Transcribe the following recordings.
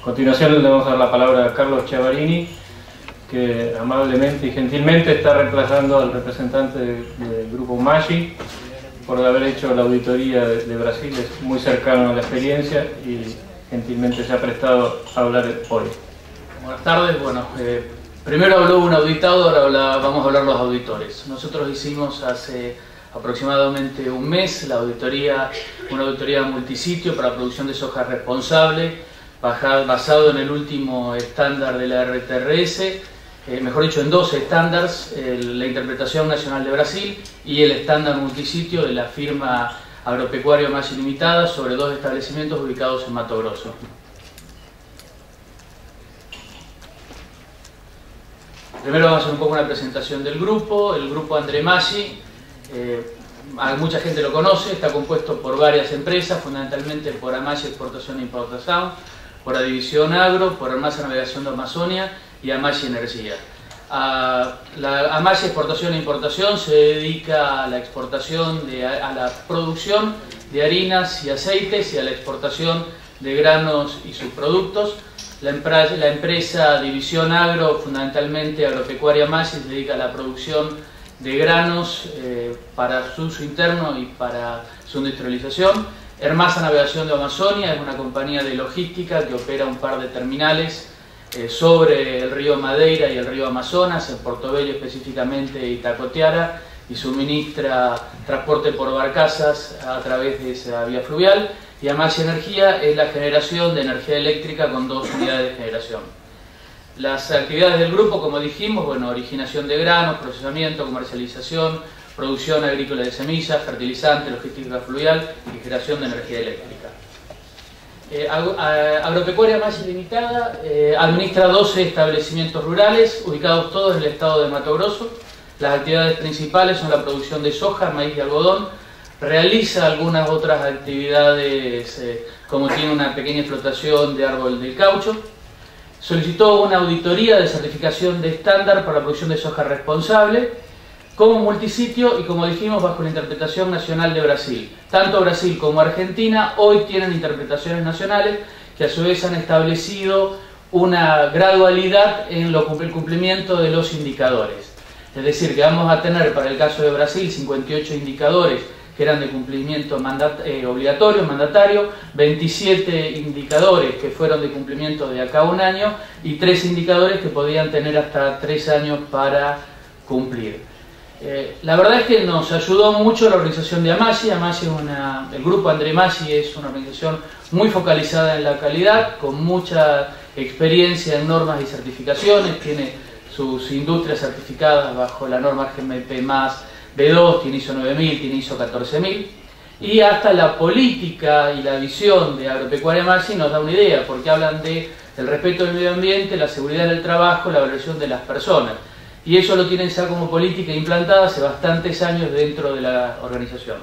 A continuación le vamos a dar la palabra a Carlos Chiavarini, que amablemente y gentilmente está reemplazando al representante del grupo Maggi por haber hecho la auditoría de, Brasil, es muy cercano a la experiencia y gentilmente se ha prestado a hablar hoy. Buenas tardes, bueno, eh, primero habló un auditado, ahora vamos a hablar los auditores. Nosotros hicimos hace aproximadamente un mes la auditoría, una auditoría multisitio para producción de soja responsable, basado en el último estándar de la RTRS, eh, mejor dicho, en dos estándares, la Interpretación Nacional de Brasil y el estándar multisitio de la firma agropecuario más ilimitada sobre dos establecimientos ubicados en Mato Grosso. Primero vamos a hacer un poco una presentación del grupo. El grupo André Maggi, eh, mucha gente lo conoce, está compuesto por varias empresas, fundamentalmente por Amagi Exportación e Importación, por la División Agro, por Armasa Navegación de Amazonia y Amagi Energía. A la Exportación e Importación se dedica a la exportación, de, a la producción de harinas y aceites y a la exportación de granos y subproductos. La, empresa, la empresa División Agro, fundamentalmente agropecuaria Amagi, se dedica a la producción de granos eh, para su uso interno y para su industrialización. Hermasa Navegación de Amazonia es una compañía de logística que opera un par de terminales eh, sobre el río Madeira y el río Amazonas, en Portobello específicamente y Tacoteara, y suministra transporte por barcazas a través de esa vía fluvial. Y Amasia Energía es la generación de energía eléctrica con dos unidades de generación. Las actividades del grupo, como dijimos, bueno, originación de granos, procesamiento, comercialización, producción agrícola de semillas, fertilizante, logística fluvial y generación de energía eléctrica. Eh, agropecuaria más ilimitada eh, administra 12 establecimientos rurales ubicados todos en el estado de Mato Grosso. Las actividades principales son la producción de soja, maíz y algodón. Realiza algunas otras actividades eh, como tiene una pequeña explotación de árbol del caucho solicitó una auditoría de certificación de estándar para la producción de soja responsable como multisitio y como dijimos bajo la interpretación nacional de Brasil. Tanto Brasil como Argentina hoy tienen interpretaciones nacionales que a su vez han establecido una gradualidad en el cumplimiento de los indicadores. Es decir, que vamos a tener para el caso de Brasil 58 indicadores que eran de cumplimiento eh, obligatorio, mandatario, 27 indicadores que fueron de cumplimiento de acá un año y 3 indicadores que podían tener hasta 3 años para cumplir. Eh, la verdad es que nos ayudó mucho la organización de Amasi. Amasi una, el grupo André Masi es una organización muy focalizada en la calidad, con mucha experiencia en normas y certificaciones, tiene sus industrias certificadas bajo la norma GMP+, B2, tiene ISO 9000, tiene ISO 14000, y hasta la política y la visión de Agropecuaria Maxi nos da una idea, porque hablan de el respeto del medio ambiente, la seguridad del trabajo, la valoración de las personas. Y eso lo tienen ya como política implantada hace bastantes años dentro de la organización.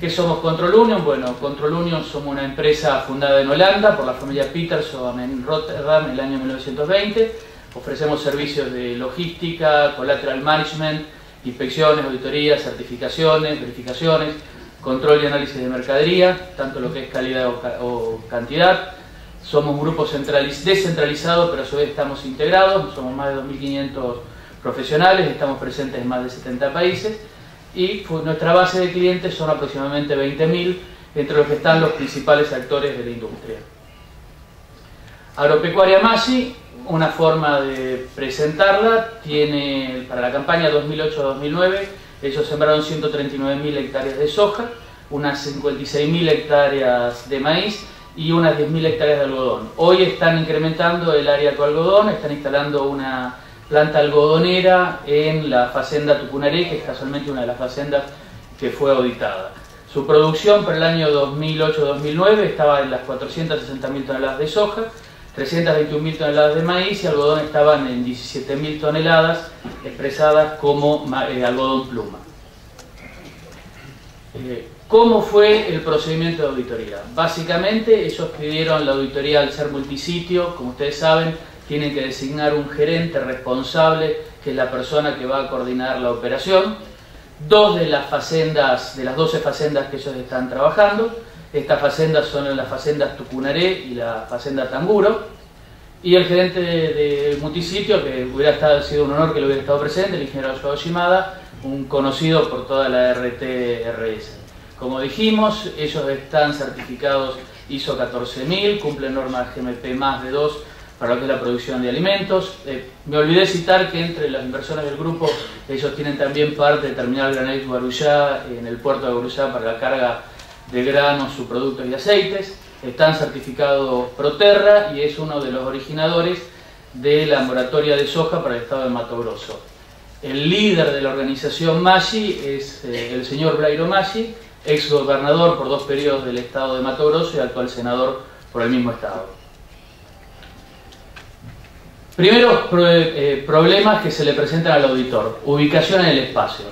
¿Qué somos Control Union? Bueno, Control Union somos una empresa fundada en Holanda por la familia Peterson en Rotterdam en el año 1920 Ofrecemos servicios de logística, collateral management, inspecciones, auditorías, certificaciones, verificaciones, control y análisis de mercadería, tanto lo que es calidad o, cantidad. Somos un grupo descentralizado, pero a su vez estamos integrados, somos más de 2.500 profesionales, estamos presentes en más de 70 países y nuestra base de clientes son aproximadamente 20.000, entre los que están los principales actores de la industria. Agropecuaria Masi una forma de presentarla tiene, para la campaña 2008-2009, ellos sembraron 139.000 hectáreas de soja, unas 56.000 hectáreas de maíz y unas 10.000 hectáreas de algodón. Hoy están incrementando el área de algodón, están instalando una planta algodonera en la facenda Tucunaré, que es casualmente una de las facendas que fue auditada. Su producción para el año 2008-2009 estaba en las 460.000 toneladas de soja, 321.000 toneladas de maíz y algodón estaban en 17.000 toneladas expresadas como eh, algodón pluma. Eh, ¿Cómo fue el procedimiento de auditoría? Básicamente ellos pidieron la auditoría al ser multisitio, como ustedes saben, tienen que designar un gerente responsable, que es la persona que va a coordinar la operación. Dos de las facendas, de las 12 facendas que ellos están trabajando, Estas facendas son las facendas Tucunaré y la facenda Tanguro. Y el gerente del de multisitio, que hubiera estado, sido un honor que lo hubiera estado presente, el ingeniero Joao Shimada, un conocido por toda la RTRS. Como dijimos, ellos están certificados ISO 14000, cumplen normas GMP más de 2 para lo que es la producción de alimentos. Eh, me olvidé citar que entre las inversiones del grupo ellos tienen también parte de terminal Granate Guarujá en el puerto de Guarujá para la carga de granos, subproductos y aceites. Están certificados Proterra y es uno de los originadores de la moratoria de soja para el estado de Mato Grosso. El líder de la organización MASI es eh, el señor Blairo Masi, ex gobernador por dos periodos del estado de Mato Grosso y actual senador por el mismo estado. Primeros eh, problemas que se le presentan al auditor. Ubicación en el espacio.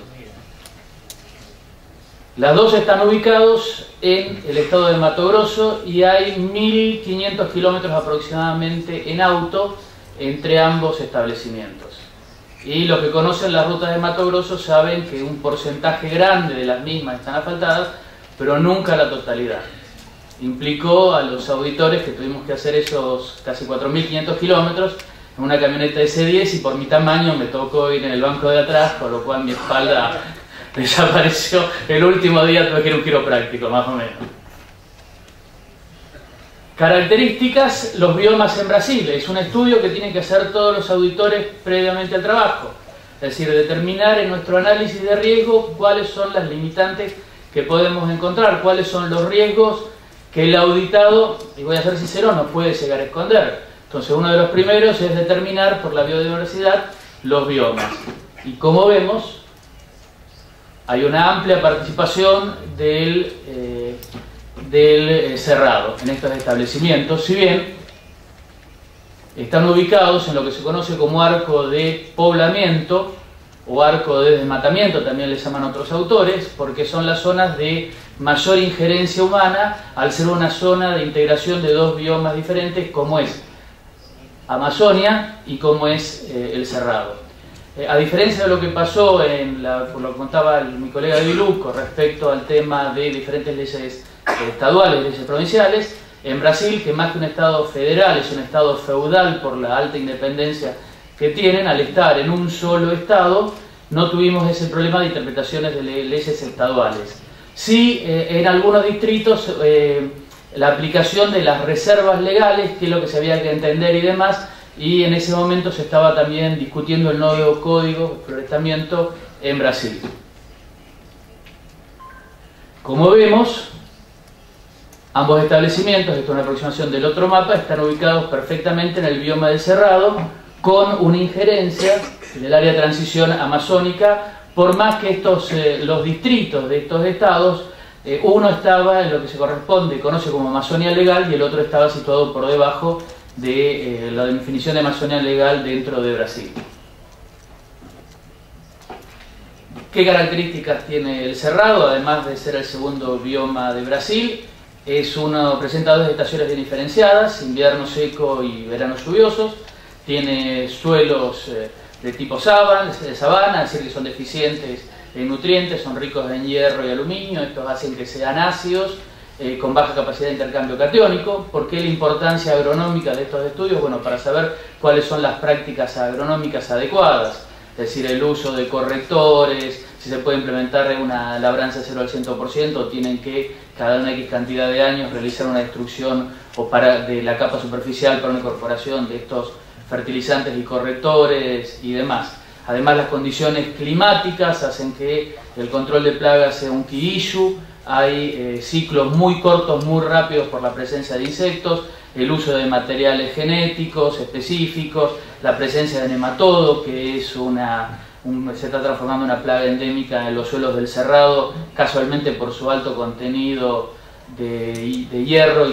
Las dos están ubicados en el estado de Mato Grosso y hay 1.500 kilómetros aproximadamente en auto entre ambos establecimientos. Y los que conocen las rutas de Mato Grosso saben que un porcentaje grande de las mismas están asfaltadas, pero nunca la totalidad. Implicó a los auditores que tuvimos que hacer esos casi 4.500 kilómetros en una camioneta S10 y por mi tamaño me tocó ir en el banco de atrás, por lo cual mi espalda desapareció. El último día tuve que ir a un quiropráctico, más o menos. Características, los biomas en Brasil. Es un estudio que tienen que hacer todos los auditores previamente al trabajo. Es decir, determinar en nuestro análisis de riesgo cuáles son las limitantes que podemos encontrar, cuáles son los riesgos que el auditado, y voy a ser sincero, no puede llegar a esconder. Entonces, uno de los primeros es determinar por la biodiversidad los biomas. Y como vemos, hay una amplia participación del, eh, del eh, cerrado en estos establecimientos, si bien están ubicados en lo que se conoce como arco de poblamiento o arco de desmatamiento, también les llaman otros autores, porque son las zonas de mayor injerencia humana al ser una zona de integración de dos biomas diferentes como es Amazonia y como es eh, el Cerrado. Eh, a diferencia de lo que pasó, en la, por lo que contaba mi colega Bilú con respecto al tema de diferentes leyes estaduales, leyes provinciales, en Brasil, que más que un Estado federal es un Estado feudal por la alta independencia que tienen, al estar en un solo Estado, no tuvimos ese problema de interpretaciones de leyes estaduales. Sí, eh, en algunos distritos, eh, la aplicación de las reservas legales, que es lo que se había que entender y demás, y en ese momento se estaba también discutiendo el nuevo código de florestamiento en Brasil. Como vemos, ambos establecimientos, esto es una aproximación del otro mapa, están ubicados perfectamente en el bioma del Cerrado, con una injerencia en el área de transición amazónica, por más que estos, eh, los distritos de estos estados, eh, uno estaba en lo que se corresponde, conoce como Amazonia legal, y el otro estaba situado por debajo de eh, la definición de Amazonía legal dentro de Brasil. ¿Qué características tiene el cerrado? Además de ser el segundo bioma de Brasil, es uno, presenta dos estaciones bien diferenciadas, invierno seco y verano lluviosos, tiene suelos eh, de tipo sabana, sabana, es decir, que son deficientes en nutrientes, son ricos en hierro y aluminio, estos hacen que sean ácidos, eh, con baja capacidad de intercambio catiónico. ¿Por qué la importancia agronómica de estos estudios? Bueno, para saber cuáles son las prácticas agronómicas adecuadas, es decir, el uso de correctores, si se puede implementar una labranza 0 al 100%, o tienen que cada una X cantidad de años realizar una destrucción o para, de la capa superficial para una incorporación de estos fertilizantes y correctores y demás. Además, las condiciones climáticas hacen que el control de plagas sea un key hay eh, ciclos muy cortos, muy rápidos por la presencia de insectos, el uso de materiales genéticos específicos, la presencia de nematodo, que es una, se está transformando una plaga endémica en los suelos del cerrado, casualmente por su alto contenido de, hierro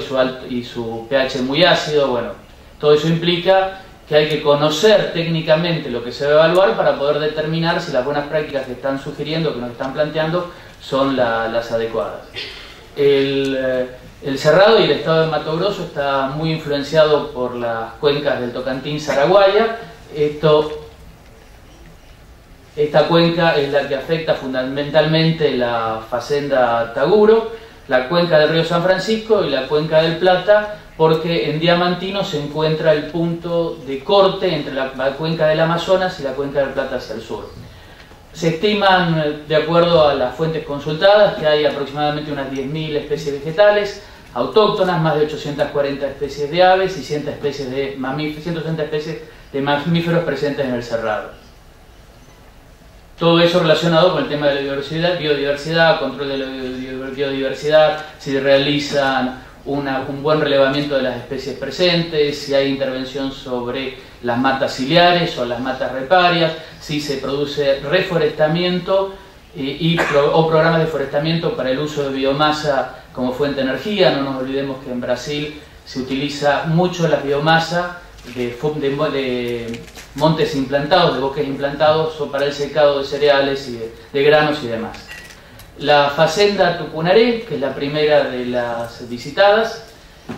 y su, pH muy ácido. Bueno, todo eso implica que hay que conocer técnicamente lo que se va a evaluar para poder determinar si las buenas prácticas que están sugiriendo, que nos están planteando, son las adecuadas. Eh, el, Cerrado y el estado de Mato Grosso está muy influenciado por las cuencas del Tocantins-Araguaya. Esto, esta cuenca es la que afecta fundamentalmente la facenda Taguro, la cuenca del río San Francisco y la cuenca del Plata, porque en Diamantino se encuentra el punto de corte entre la, cuenca del Amazonas y la cuenca del Plata hacia el sur. Se estiman, de acuerdo a las fuentes consultadas, que hay aproximadamente unas 10.000 especies vegetales, autóctonas, más de 840 especies de aves y 100 especies de mamíferos, 160 especies de mamíferos presentes en el cerrado. Todo eso relacionado con el tema de la biodiversidad, biodiversidad control de la biodiversidad, si realizan un buen relevamiento de las especies presentes, si hay intervención sobre las matas ciliares o las matas reparias, si se produce reforestamiento eh, y, o programas de forestamiento para el uso de biomasa como fuente de energía. No nos olvidemos que en Brasil se utiliza mucho la biomasa de, de, montes implantados, de bosques implantados para el secado de cereales y de, granos y demás. La Facenda Tucunaré, que es la primera de las visitadas,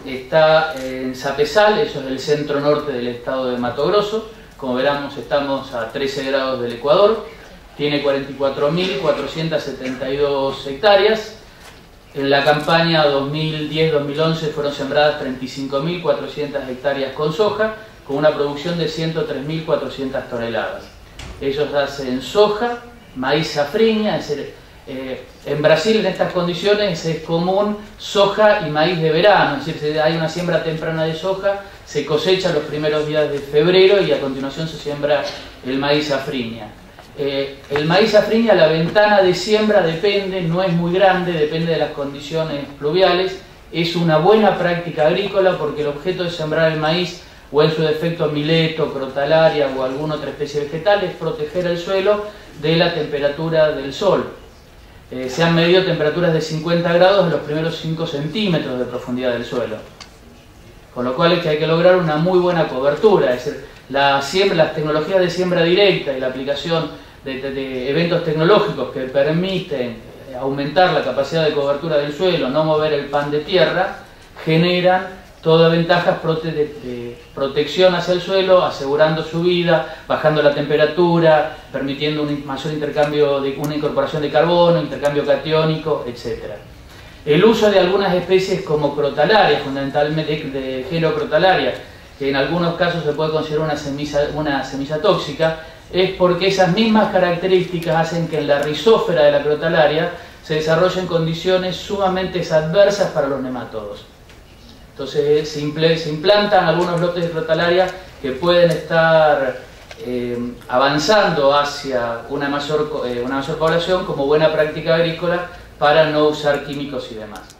está en Zapesal, eso es el centro norte del estado de Mato Grosso. Como veremos, estamos a 13 grados del Ecuador. Tiene 44.472 hectáreas. En la campaña 2010-2011 fueron sembradas 35.400 hectáreas con soja, con una producción de 103.400 toneladas. Ellos hacen soja, maíz safriña, es decir, eh, en Brasil en estas condiciones es común soja y maíz de verano, es decir, hay una siembra temprana de soja, se cosecha los primeros días de febrero y a continuación se siembra el maíz safriña. Eh, el maíz afriña, la ventana de siembra depende, no es muy grande, depende de las condiciones pluviales. Es una buena práctica agrícola porque el objeto de sembrar el maíz o en su defecto mileto, crotalaria o alguna otra especie vegetal es proteger el suelo de la temperatura del sol. Eh, se han medido temperaturas de 50 grados en los primeros 5 centímetros de profundidad del suelo. Con lo cual es que hay que lograr una muy buena cobertura, es decir, la siembra, las tecnologías de siembra directa y la aplicación de, eventos tecnológicos que permiten eh, aumentar la capacidad de cobertura del suelo, no mover el pan de tierra, generan todas ventajas de, protección hacia el suelo, asegurando su vida, bajando la temperatura, permitiendo un mayor intercambio, de, una incorporación de carbono, intercambio catiónico, etc. El uso de algunas especies como crotalarias, fundamentalmente de género crotalaria, que en algunos casos se puede considerar una semilla, una semilla tóxica, es porque esas mismas características hacen que en la rizófera de la crotalaria se desarrollen condiciones sumamente adversas para los nematodos. Entonces se, implantan algunos lotes de crotalaria que pueden estar eh, avanzando hacia una mayor, eh, una mayor población como buena práctica agrícola para no usar químicos y demás.